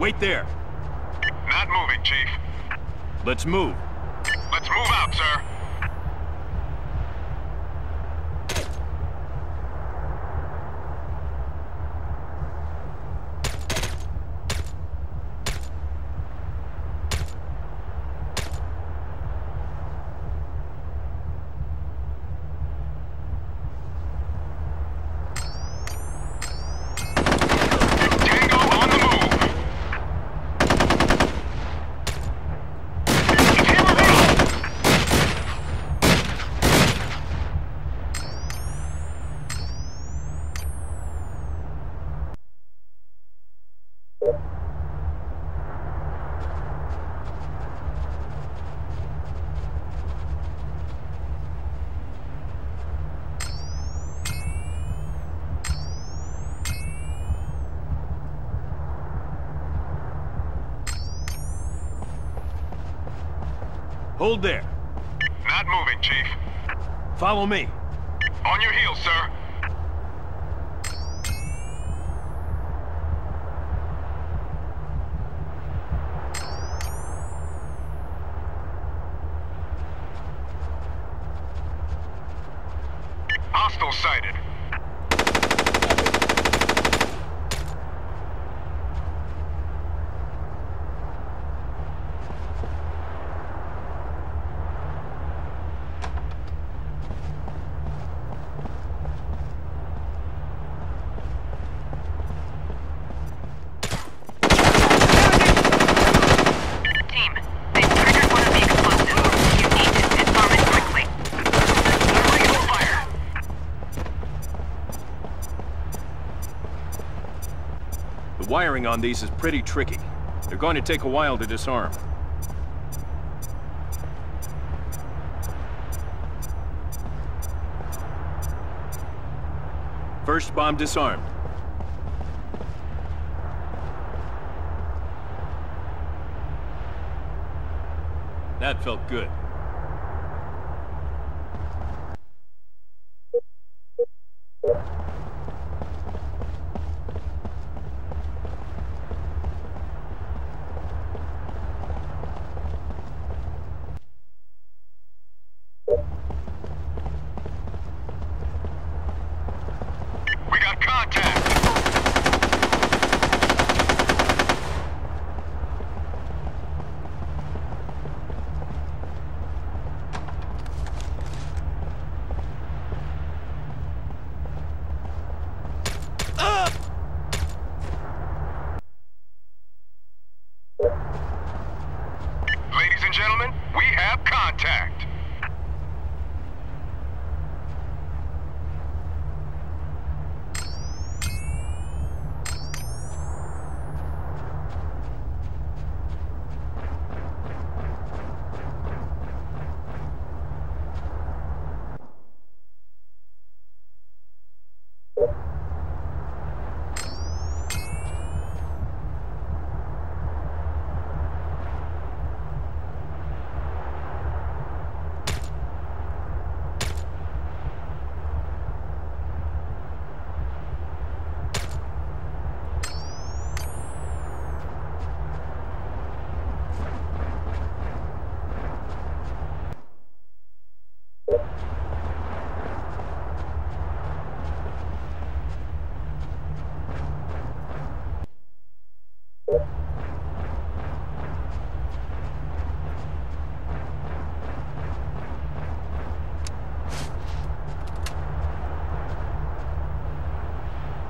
Wait there. Not moving, Chief. Let's move. Let's move out, sir. Tango on the move. Hold there. Not moving, Chief. Follow me. On your heels, sir. Hostile sighted. Team, they've triggered one of the explosives. You need to disarm it quickly. Illegal fire. The wiring on these is pretty tricky. They're going to take a while to disarm. First bomb disarmed. That felt good.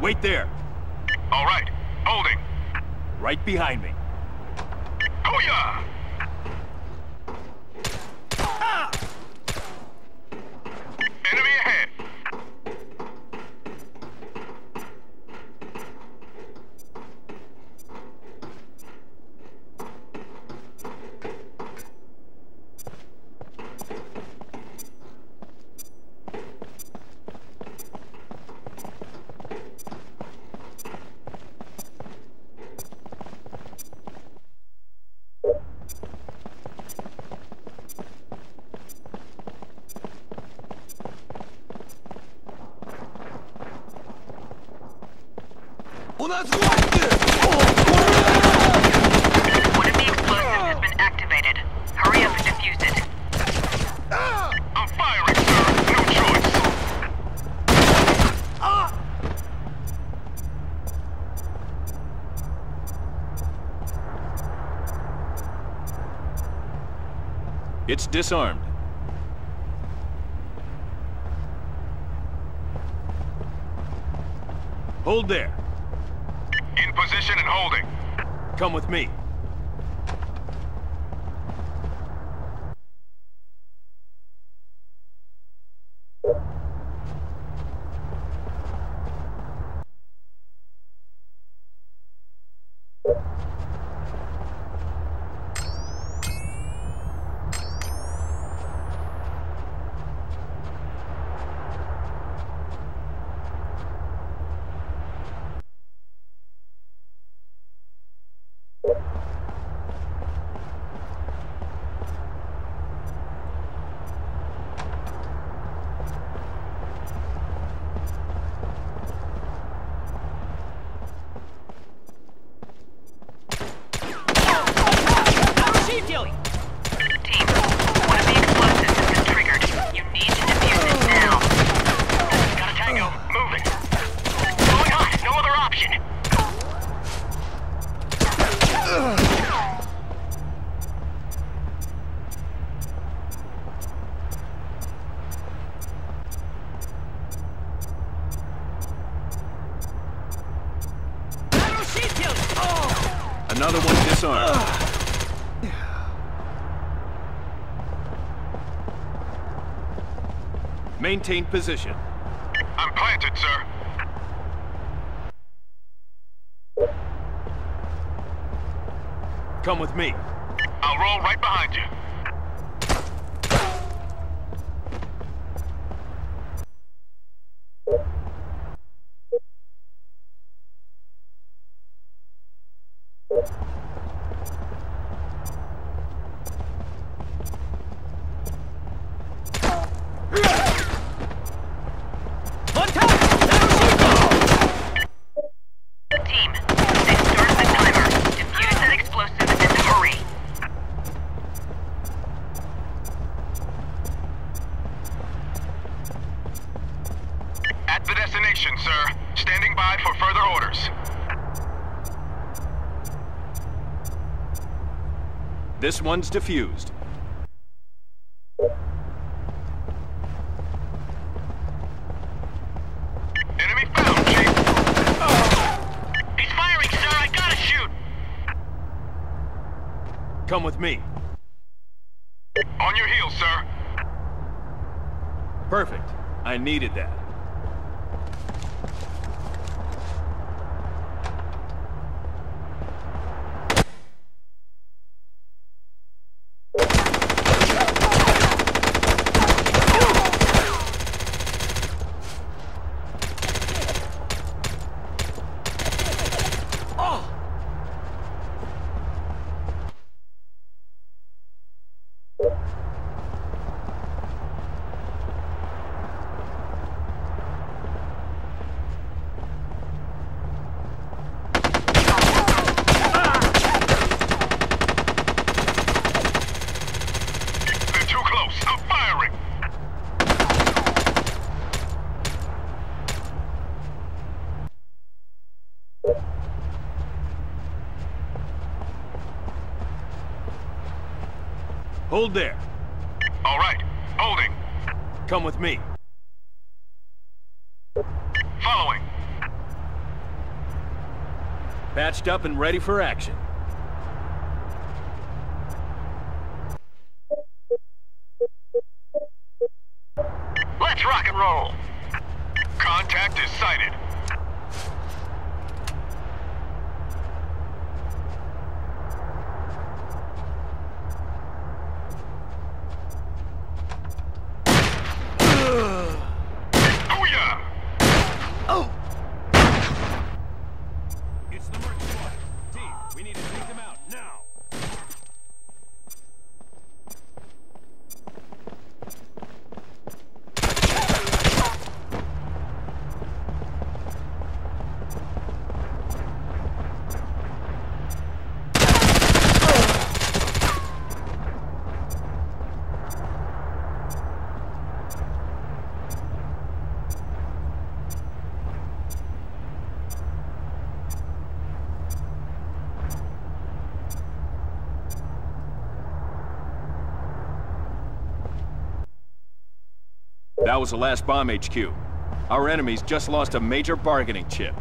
Wait there. All right, holding. Right behind me. Booyah! One of the explosives has been activated. Hurry up and defuse it. I'm firing, sir. No choice. Ah! It's disarmed. Hold there. Position and holding. Come with me. Team, one of the explosives has been triggered. You need to defuse it now. Got a tango. Moving. Going hot. No other option. Another one disarmed. Maintain position. I'm planted, sir. Come with me. I'll roll right behind you. Team, they started the timer. Defuse that explosive and hurry. At the destination, sir. Standing by for further orders. This one's defused. Enemy found, Chief. He's firing, sir. I Oh. gotta shoot. Come with me. On your heels, sir. Perfect. I needed that. They're too close. I'm firing. Hold there. All right. Holding. Come with me. Following. Patched up and ready for action. Let's rock and roll. Contact is sighted. Booyah! It's the merc squad. Team, we need to take them out now. That was the last bomb HQ. Our enemies just lost a major bargaining chip.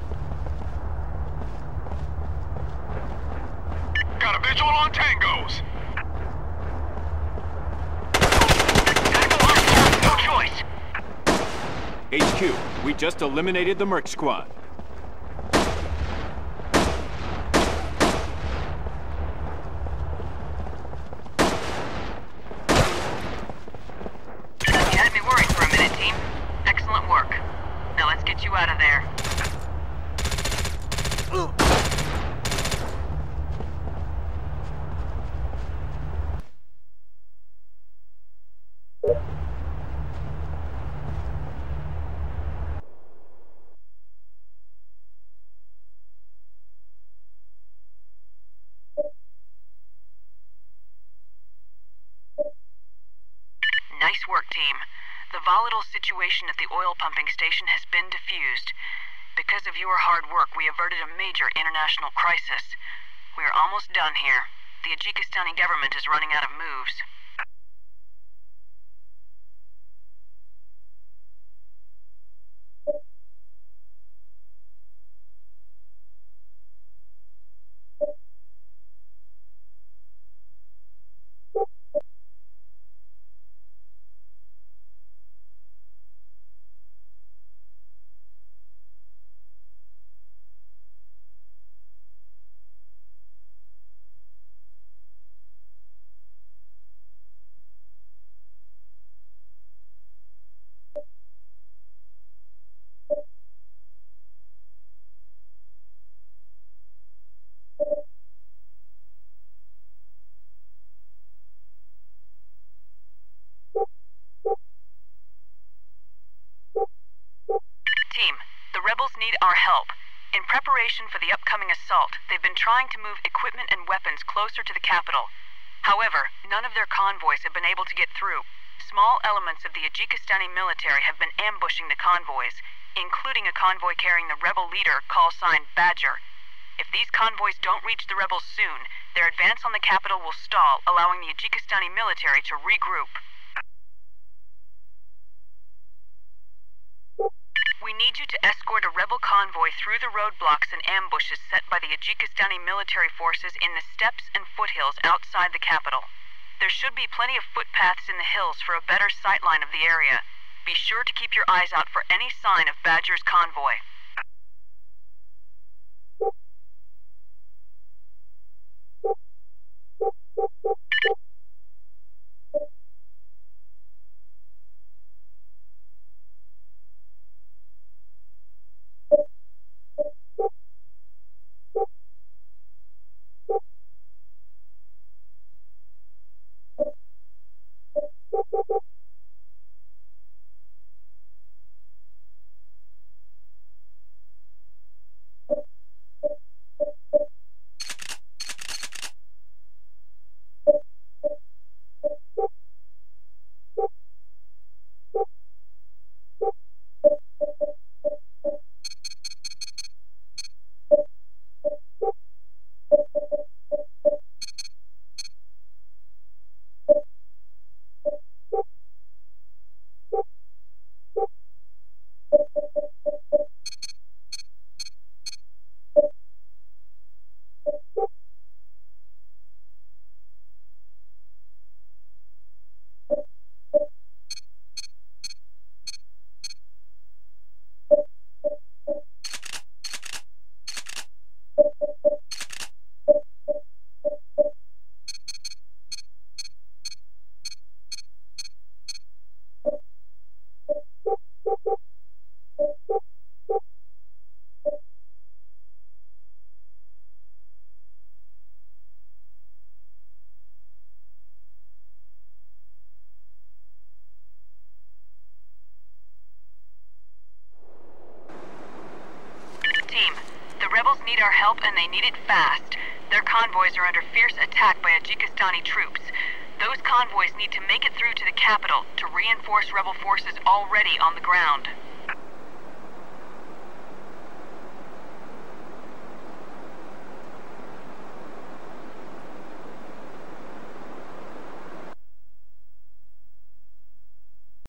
Got a visual on tangos. No choice. HQ, we just eliminated the Merc Squad. You had me worried for a minute, team. Excellent work. Now let's get you out of there. Nice work, team. The volatile situation at the oil pumping station has been diffused. Because of your hard work, we averted a major international crisis. We are almost done here. The Adjikistani government is running out of moves. Team, the rebels need our help. In preparation for the upcoming assault, they've been trying to move equipment and weapons closer to the capital. However, none of their convoys have been able to get through. Small elements of the Adjikistani military have been ambushing the convoys, including a convoy carrying the rebel leader, call sign Badger. If these convoys don't reach the rebels soon, their advance on the capital will stall, allowing the Adjikistani military to regroup. We need you to escort a rebel convoy through the roadblocks and ambushes set by the Adjikistani military forces in the steppes and foothills outside the capital. There should be plenty of footpaths in the hills for a better sightline of the area. Be sure to keep your eyes out for any sign of Badger's convoy. Need our help and they need it fast. Their convoys are under fierce attack by Adjikistani troops. Those convoys need to make it through to the capital to reinforce rebel forces already on the ground.